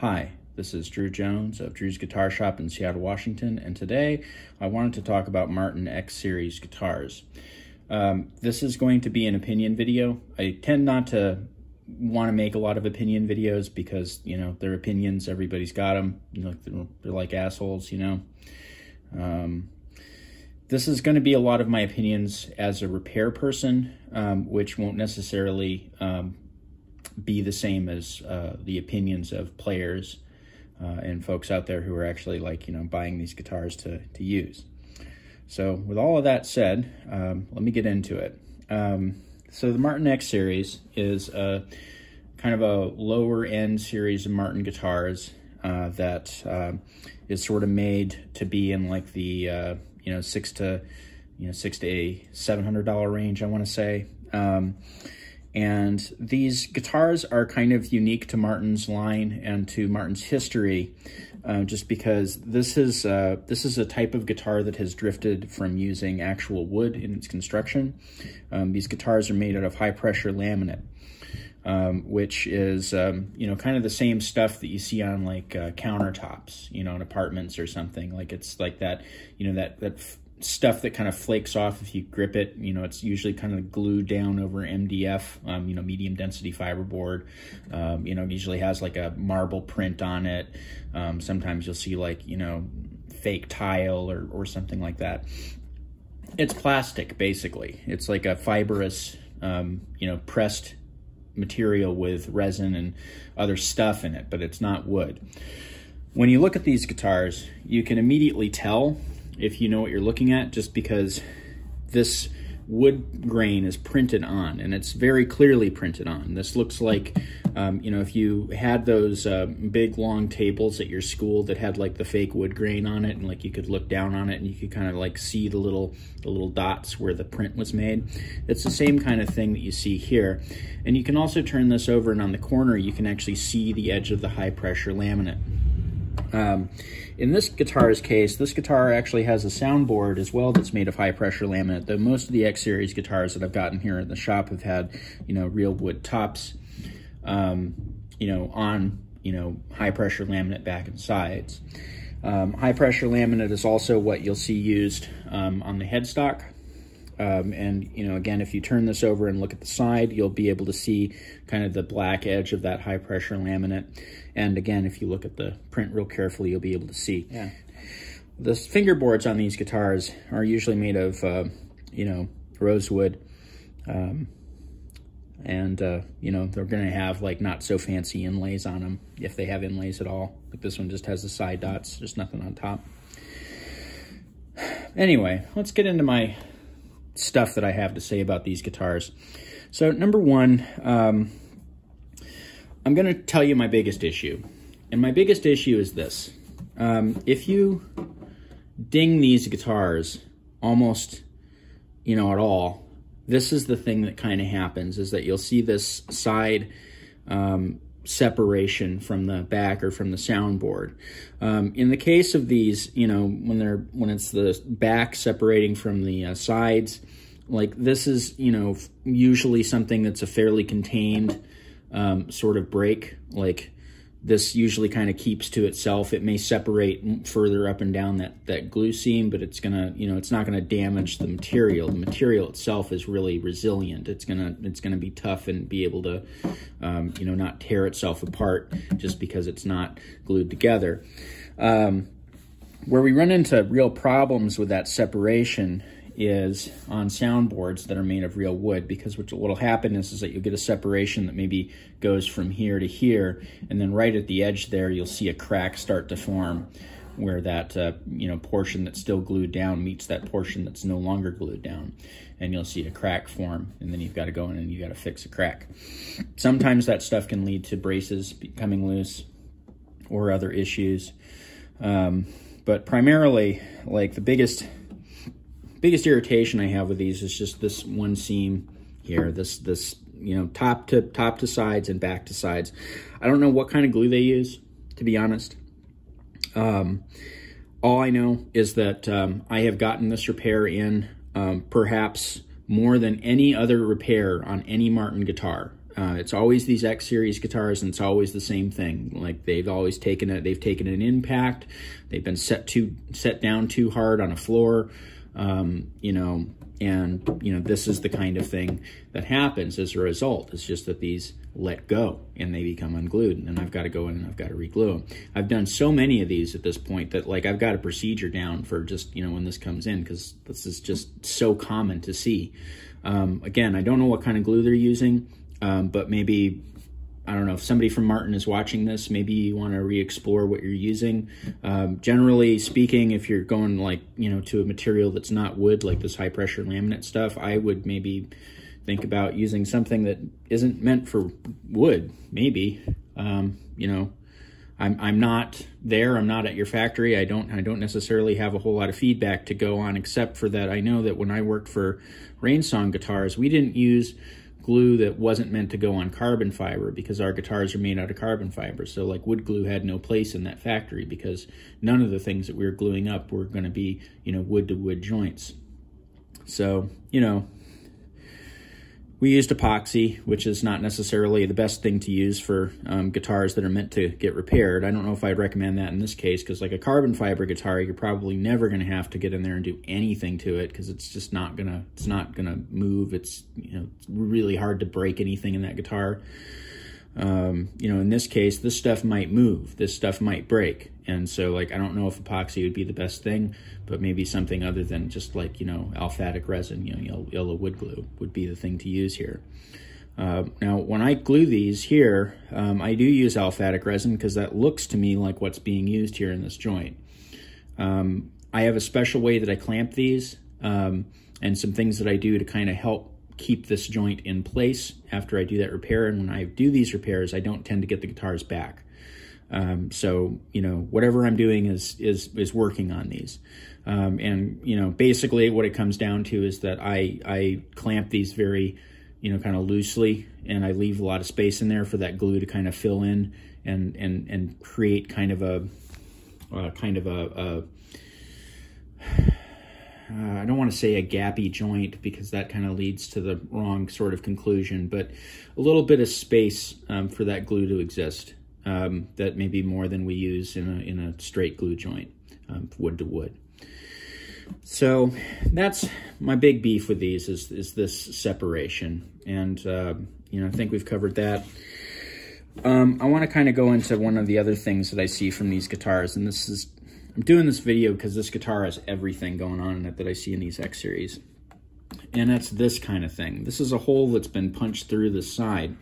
Hi, this is Drew Jones of Drew's Guitar Shop in Seattle, Washington, and today I wanted to talk about Martin X Series guitars. Um, this is going to be an opinion video. I tend not to want to make a lot of opinion videos because, you know, they're opinions, everybody's got them, you know, they're, they're like assholes, you know. Um, this is going to be a lot of my opinions as a repair person, um, which won't necessarily um, be the same as uh, the opinions of players uh, and folks out there who are actually like, you know, buying these guitars to, to use. So with all of that said, um, let me get into it. Um, so the Martin X series is a kind of a lower end series of Martin guitars uh, that uh, is sort of made to be in like the, uh, you know, six to, you know, six to a $700 range, I want to say. Um, and these guitars are kind of unique to Martin's line and to Martin's history, uh, just because this is uh, this is a type of guitar that has drifted from using actual wood in its construction. Um, these guitars are made out of high pressure laminate. Um, which is, um, you know, kind of the same stuff that you see on like uh, countertops, you know, in apartments or something. Like it's like that, you know, that that stuff that kind of flakes off if you grip it. You know, it's usually kind of glued down over MDF, um, you know, medium density fiberboard. Um, you know, usually has like a marble print on it. Um, sometimes you'll see like, you know, fake tile or, or something like that. It's plastic, basically. It's like a fibrous, um, you know, pressed material with resin and other stuff in it, but it's not wood. When you look at these guitars, you can immediately tell if you know what you're looking at, just because this wood grain is printed on and it's very clearly printed on. This looks like, um, you know, if you had those uh, big long tables at your school that had like the fake wood grain on it and like you could look down on it and you could kind of like see the little, the little dots where the print was made. It's the same kind of thing that you see here. And you can also turn this over and on the corner you can actually see the edge of the high pressure laminate. Um, in this guitar's case, this guitar actually has a soundboard as well that's made of high pressure laminate, though most of the X series guitars that I've gotten here in the shop have had, you know, real wood tops, um, you know, on, you know, high pressure laminate back and sides. Um, high pressure laminate is also what you'll see used um, on the headstock um, and, you know, again, if you turn this over and look at the side, you'll be able to see kind of the black edge of that high pressure laminate. And again, if you look at the print real carefully, you'll be able to see. Yeah. The fingerboards on these guitars are usually made of, uh, you know, rosewood. Um, and, uh, you know, they're going to have like not so fancy inlays on them if they have inlays at all. Like this one just has the side dots, just nothing on top. Anyway, let's get into my stuff that I have to say about these guitars. So number one, um, I'm going to tell you my biggest issue. And my biggest issue is this. Um, if you ding these guitars almost, you know, at all, this is the thing that kind of happens, is that you'll see this side um, separation from the back or from the soundboard. Um, in the case of these, you know, when they're when it's the back separating from the uh, sides, like this is, you know, usually something that's a fairly contained um, sort of break. Like this usually kind of keeps to itself. It may separate further up and down that, that glue seam, but it's gonna, you know, it's not gonna damage the material. The material itself is really resilient. It's gonna, it's gonna be tough and be able to, um, you know, not tear itself apart just because it's not glued together. Um, where we run into real problems with that separation is on soundboards that are made of real wood because what will happen is, is that you'll get a separation that maybe goes from here to here and then right at the edge there you'll see a crack start to form where that uh, you know portion that's still glued down meets that portion that's no longer glued down and you'll see a crack form and then you've got to go in and you got to fix a crack. Sometimes that stuff can lead to braces coming loose or other issues um, but primarily like the biggest biggest irritation I have with these is just this one seam here, this, this, you know, top to top to sides and back to sides. I don't know what kind of glue they use, to be honest. Um, all I know is that um, I have gotten this repair in um, perhaps more than any other repair on any Martin guitar. Uh, it's always these X series guitars, and it's always the same thing. Like they've always taken it, they've taken an impact, they've been set too set down too hard on a floor, um, you know, and you know this is the kind of thing that happens as a result. It's just that these let go and they become unglued, and I've got to go in and I've got to reglue them. I've done so many of these at this point that like I've got a procedure down for just you know when this comes in because this is just so common to see. Um, again, I don't know what kind of glue they're using, um, but maybe, I don't know, if somebody from Martin is watching this, maybe you want to re-explore what you're using. Um, generally speaking, if you're going like, you know, to a material that's not wood, like this high pressure laminate stuff, I would maybe think about using something that isn't meant for wood, maybe. Um, you know, I'm I'm not there. I'm not at your factory. I don't I don't necessarily have a whole lot of feedback to go on, except for that I know that when I worked for Rainsong guitars, we didn't use glue that wasn't meant to go on carbon fiber because our guitars are made out of carbon fiber. So like wood glue had no place in that factory because none of the things that we were gluing up were going to be you know wood to wood joints. So you know we used epoxy, which is not necessarily the best thing to use for um, guitars that are meant to get repaired. I don't know if I'd recommend that in this case, because like a carbon fiber guitar, you're probably never going to have to get in there and do anything to it, because it's just not gonna, it's not gonna move. It's you know, it's really hard to break anything in that guitar. Um, you know, in this case, this stuff might move, this stuff might break. And so, like, I don't know if epoxy would be the best thing, but maybe something other than just like, you know, aliphatic resin, you know, yellow, yellow wood glue would be the thing to use here. Uh, now, when I glue these here, um, I do use aliphatic resin because that looks to me like what's being used here in this joint. Um, I have a special way that I clamp these um, and some things that I do to kind of help keep this joint in place after I do that repair. And when I do these repairs, I don't tend to get the guitars back. Um, so, you know, whatever I'm doing is, is, is working on these. Um, and, you know, basically what it comes down to is that I, I clamp these very, you know, kind of loosely and I leave a lot of space in there for that glue to kind of fill in and, and, and create kind of a, uh, kind of a, a uh, I don't want to say a gappy joint because that kind of leads to the wrong sort of conclusion, but a little bit of space um, for that glue to exist. Um, that may be more than we use in a, in a straight glue joint, um, wood to wood. So that's my big beef with these is, is this separation. And, uh, you know, I think we've covered that. Um, I want to kind of go into one of the other things that I see from these guitars, and this is I'm doing this video because this guitar has everything going on in it that I see in these X series. And that's this kind of thing. This is a hole that's been punched through the side.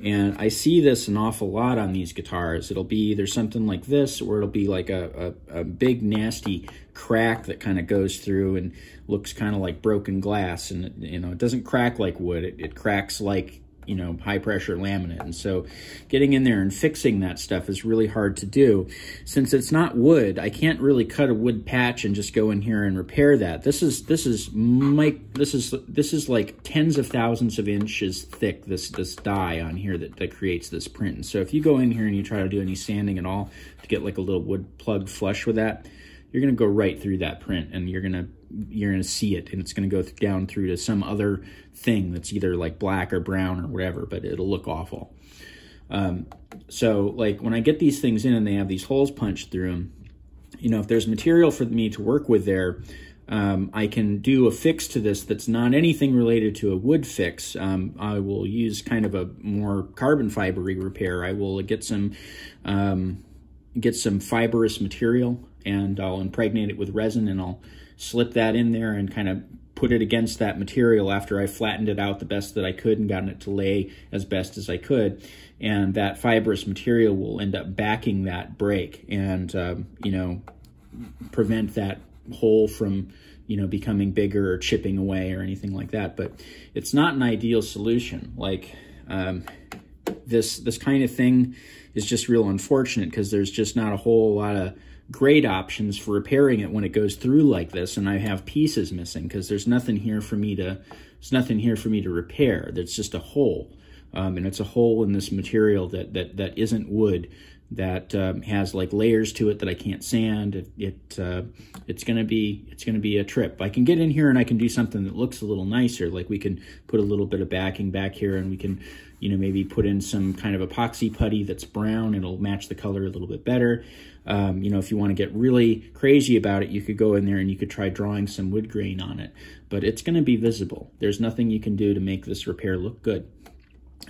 And I see this an awful lot on these guitars. It'll be either something like this or it'll be like a, a, a big nasty crack that kind of goes through and looks kind of like broken glass. And, you know, it doesn't crack like wood. It, it cracks like you know, high pressure laminate. And so getting in there and fixing that stuff is really hard to do. Since it's not wood, I can't really cut a wood patch and just go in here and repair that. This is, this is, Mike, this is, this is like tens of thousands of inches thick, this, this die on here that, that creates this print. And so if you go in here and you try to do any sanding at all to get like a little wood plug flush with that, you're going to go right through that print and you're going to you're going to see it and it's going to go down through to some other thing that's either like black or brown or whatever, but it'll look awful. Um, so like when I get these things in and they have these holes punched through them, you know, if there's material for me to work with there, um, I can do a fix to this that's not anything related to a wood fix. Um, I will use kind of a more carbon fibery repair. I will get some um, get some fibrous material and I'll impregnate it with resin and I'll slip that in there and kind of put it against that material after I flattened it out the best that I could and gotten it to lay as best as I could. And that fibrous material will end up backing that break and, um, you know, prevent that hole from, you know, becoming bigger or chipping away or anything like that. But it's not an ideal solution. Like, um, this, this kind of thing is just real unfortunate because there's just not a whole lot of great options for repairing it when it goes through like this and I have pieces missing because there's nothing here for me to there's nothing here for me to repair. There's just a hole. Um, and it's a hole in this material that, that, that isn't wood that um, has like layers to it that I can't sand. It, it uh, it's gonna be it's gonna be a trip. I can get in here and I can do something that looks a little nicer. Like we can put a little bit of backing back here, and we can you know maybe put in some kind of epoxy putty that's brown. It'll match the color a little bit better. Um, you know, if you want to get really crazy about it, you could go in there and you could try drawing some wood grain on it. But it's to be visible. There's nothing you can do to make this repair look good.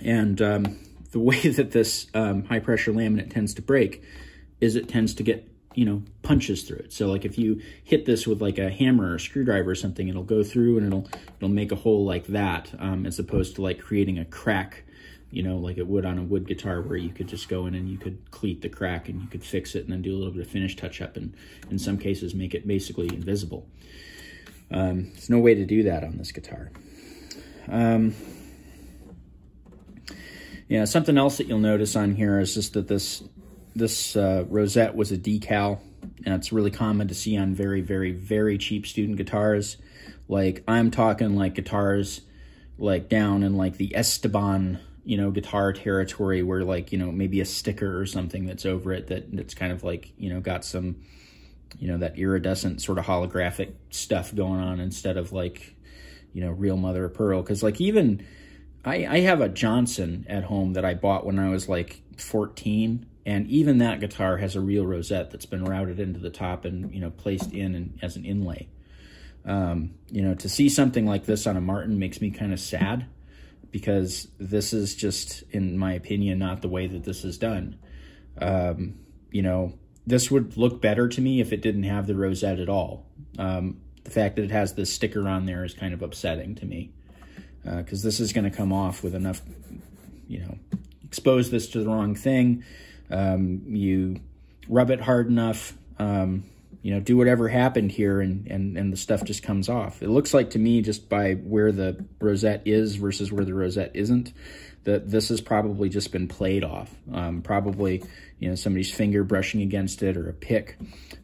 And um, the way that this um, high pressure laminate tends to break is it tends to get you know punches through it. So like if you hit this with like a hammer or a screwdriver or something it'll go through and it'll it'll make a hole like that um, as opposed to like creating a crack you know like it would on a wood guitar where you could just go in and you could cleat the crack and you could fix it and then do a little bit of finish touch up and in some cases make it basically invisible. Um, there's no way to do that on this guitar. Um, yeah, something else that you'll notice on here is just that this this uh, rosette was a decal, and it's really common to see on very, very, very cheap student guitars. Like, I'm talking like guitars like down in like the Esteban, you know, guitar territory where like, you know, maybe a sticker or something that's over it that that's kind of like, you know, got some, you know, that iridescent sort of holographic stuff going on instead of like, you know, real mother of pearl. Cause like even I, I have a Johnson at home that I bought when I was like 14, and even that guitar has a real rosette that's been routed into the top and you know placed in and as an inlay. Um, you know, to see something like this on a Martin makes me kind of sad because this is just, in my opinion, not the way that this is done. Um, you know, this would look better to me if it didn't have the rosette at all. Um, the fact that it has this sticker on there is kind of upsetting to me because uh, this is going to come off with enough, you know, expose this to the wrong thing. Um, you rub it hard enough, um, you know, do whatever happened here and, and, and the stuff just comes off. It looks like to me just by where the rosette is versus where the rosette isn't, that this has probably just been played off. Um, probably, you know, somebody's finger brushing against it or a pick,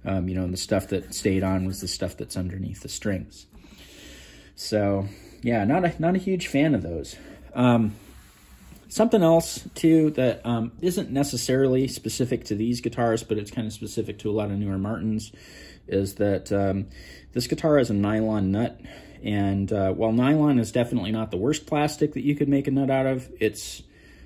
um, you know, and the stuff that stayed on was the stuff that's underneath the strings. So, yeah, not a not a huge fan of those. Um, something else too that um, not necessarily specific to these guitars, but it's kind of specific to a lot of newer Martins, is that um, this guitar has a nylon nut. And uh, while nylon is definitely not the worst plastic that you could make a nut out of, it's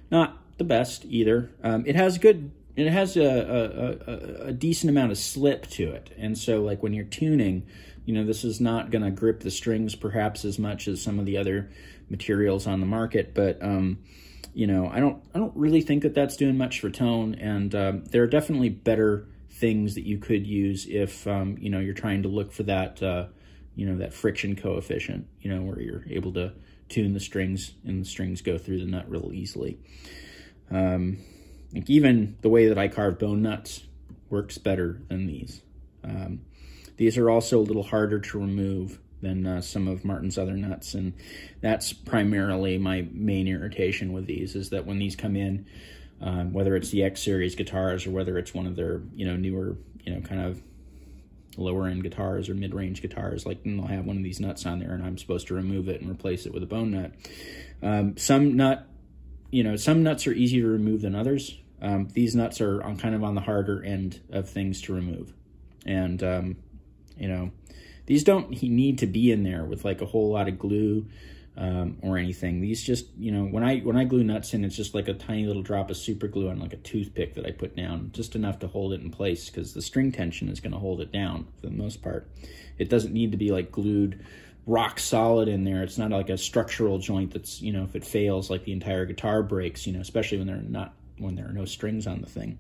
not the best either. Um, it has good it has a, a, a, a, decent amount of slip to it. And so like when you're tuning, you know, this is not going to grip the strings perhaps as much as some of the other materials on the market, but, um, you know, I don't, I don't really think that that's doing much for tone. And um, there are definitely better things that you could use if, um, you know, you're trying to look for that, uh, you know, that friction coefficient, you know, where you're able to tune the strings and the strings go through the nut real easily. Um, like even the way that I carve bone nuts works better than these. Um, these are also a little harder to remove than uh, some of Martin's other nuts, and that's primarily my main irritation with these, is that when these come in, um, whether it's the X Series guitars or whether it's one of their, you know, newer, you know, kind of lower end guitars or mid range guitars, like they'll have one of these nuts on there and I'm supposed to remove it and replace it with a bone nut. Um, some nut, you know, some nuts are easier to remove than others. Um, these nuts are on kind of on the harder end of things to remove. And um, you know, these don't need to be in there with like a whole lot of glue um, or anything. These just, you know, when I when I glue nuts in, it's just like a tiny little drop of super glue on like a toothpick that I put down, just enough to hold it in place because the string tension is going to hold it down for the most part. It doesn't need to be like glued rock solid in there. It's not like a structural joint that's, you know, if it fails, like the entire guitar breaks, you know, especially when they're not when there are no strings on the thing.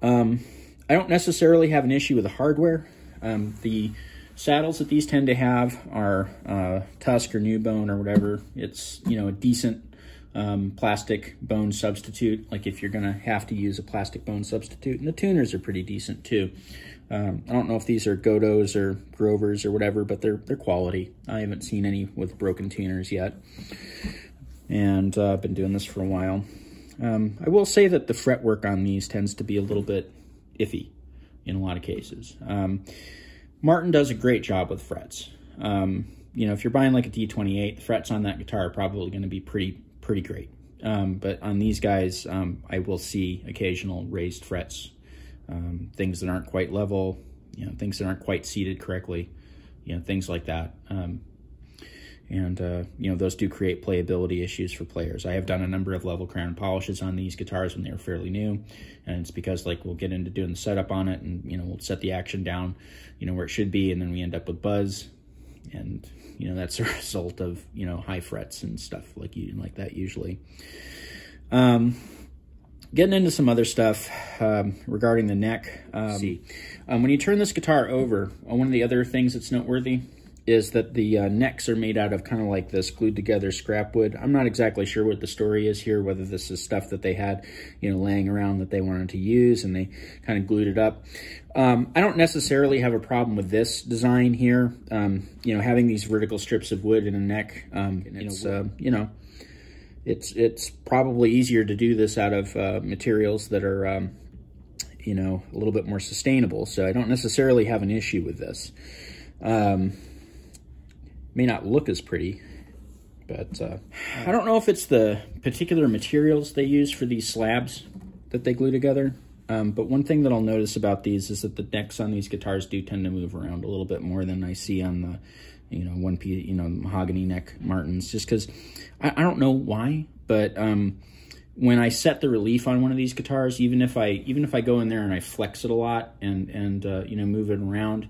Um, I don't necessarily have an issue with the hardware. Um, the saddles that these tend to have are uh, TUSQ or NuBone or whatever. It's, you know, a decent um, plastic bone substitute, like if you're going to have to use a plastic bone substitute. And the tuners are pretty decent too. Um, I don't know if these are Gotohs or Grovers or whatever, but they're they're quality. I haven't seen any with broken tuners yet. And uh, I've been doing this for a while. Um, I will say that the fretwork on these tends to be a little bit iffy in a lot of cases. Um, Martin does a great job with frets. Um, you know, if you're buying like a D28, the frets on that guitar are probably going to be pretty pretty great. Um, but on these guys, um, I will see occasional raised frets, um, things that aren't quite level, you know, things that aren't quite seated correctly, you know, things like that. And, uh, you know, those do create playability issues for players. I have done a number of level crown polishes on these guitars when they were fairly new, and it's because, like, we'll get into doing the setup on it, and, you know, we'll set the action down, you know, where it should be, and then we end up with buzz, and, you know, that's a result of, you know, high frets and stuff like you like that usually. Um, getting into some other stuff um, regarding the neck. Um, see, um, when you turn this guitar over, uh, one of the other things that's noteworthy is that the uh, necks are made out of kind of like this glued together scrap wood. I'm not exactly sure what the story is here, whether this is stuff that they had, you know, laying around that they wanted to use and they kind of glued it up. Um, I don't necessarily have a problem with this design here. Um, you know, having these vertical strips of wood in a neck, um, it's, uh, you know, it's, it's probably easier to do this out of uh, materials that are, um, you know, a little bit more sustainable. So I don't necessarily have an issue with this. Um, may not look as pretty, but uh, I don't know if it's the particular materials they use for these slabs that they glue together. Um, but one thing that I'll notice about these is that the necks on these guitars do tend to move around a little bit more than I see on the, you know, one piece, you know, mahogany neck Martins, just because I, I, don't know why, but um, when I set the relief on one of these guitars, even if I even if I go in there and I flex it a lot and and uh, you know move it around,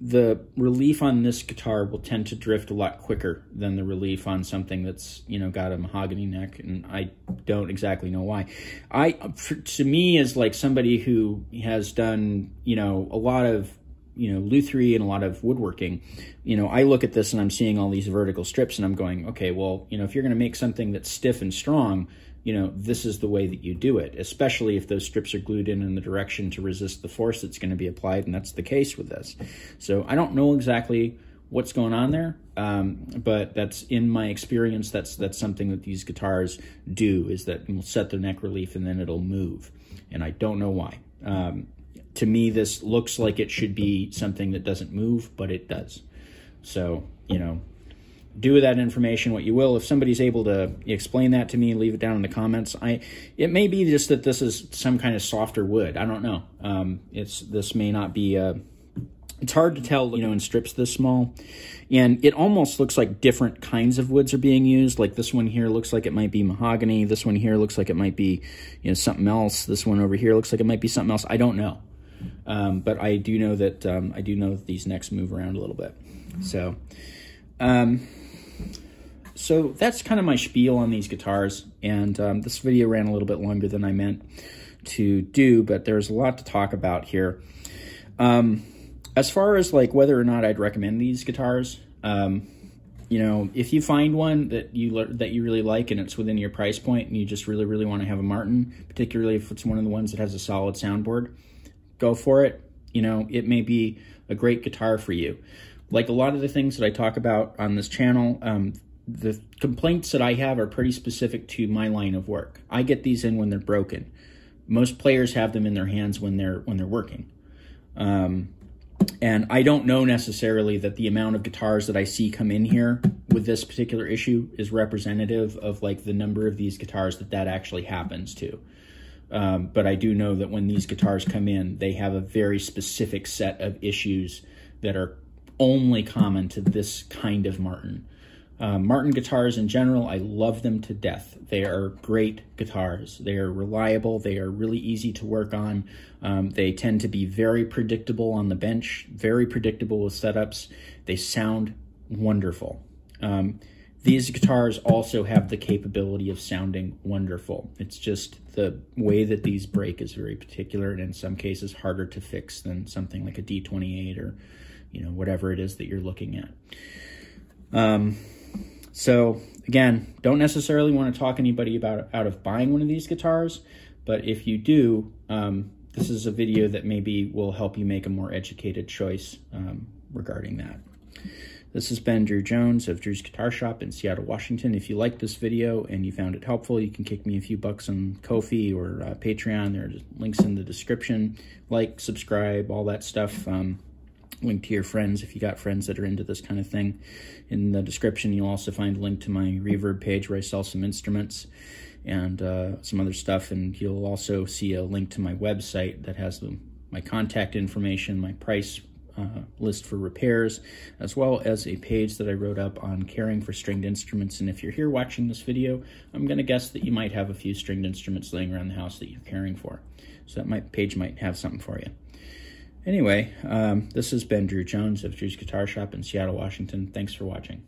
the relief on this guitar will tend to drift a lot quicker than the relief on something that's you know got a mahogany neck and i don't exactly know why. I for, to me as like somebody who has done you know a lot of you know lutherie and a lot of woodworking you know i look at this and i'm seeing all these vertical strips and i'm going okay well you know if you're going to make something that's stiff and strong you know, this is the way that you do it, especially if those strips are glued in in the direction to resist the force that's going to be applied, and that's the case with this. So I don't know exactly what's going on there, um, but that's in my experience, that's that's something that these guitars do, is that we'll set the neck relief and then it'll move, and I don't know why. Um, to me, this looks like it should be something that doesn't move, but it does. So, you know, do with that information what you will. If somebody's able to explain that to me, leave it down in the comments. I it may be just that this is some kind of softer wood. I don't know. Um, it's this may not be. Uh, it's hard to tell, you know, in strips this small, and it almost looks like different kinds of woods are being used. Like this one here looks like it might be mahogany. This one here looks like it might be, you know, something else. This one over here looks like it might be something else. I don't know, um, but I do know that um, I do know that these necks move around a little bit. So. Um, so that's kind of my spiel on these guitars, and um, this video ran a little bit longer than I meant to do, but there's a lot to talk about here. Um, as far as like whether or not I'd recommend these guitars, um, you know, if you find one that you that you really like and it's within your price point, and you just really really want to have a Martin, particularly if it's one of the ones that has a solid soundboard, go for it. You know, it may be a great guitar for you. Like a lot of the things that I talk about on this channel, um, the complaints that I have are pretty specific to my line of work. I get these in when they're broken. Most players have them in their hands when they're when they're working. Um, and I don't know necessarily that the amount of guitars that I see come in here with this particular issue is representative of like the number of these guitars that that actually happens to. Um, but I do know that when these guitars come in, they have a very specific set of issues that are only common to this kind of Martin. Uh, Martin guitars in general, I love them to death. They are great guitars. They are reliable. They are really easy to work on. Um, they tend to be very predictable on the bench, very predictable with setups. They sound wonderful. Um, these guitars also have the capability of sounding wonderful. It's just the way that these break is very particular and in some cases harder to fix than something like a D28 or, you know, whatever it is that you're looking at. Um, so again, don't necessarily want to talk anybody about out of buying one of these guitars, but if you do, um, this is a video that maybe will help you make a more educated choice um, regarding that. This has been Drew Jones of Drew's Guitar Shop in Seattle, Washington. If you liked this video and you found it helpful, you can kick me a few bucks on Ko-fi or uh, Patreon. There are links in the description. Like, subscribe, all that stuff. Um, link to your friends if you got friends that are into this kind of thing. In the description, you'll also find a link to my reverb page where I sell some instruments. and uh, some other stuff. And you'll also see a link to my website that has the, my contact information, my price uh, list for repairs, as well as a page that I wrote up on caring for stringed instruments. And if you're here watching this video, I'm going to guess that you might have a few stringed instruments laying around the house that you're caring for. So that might, page might have something for you. Anyway, um, this has been Drew Jones of Drew's Guitar Shop in Seattle, Washington. Thanks for watching.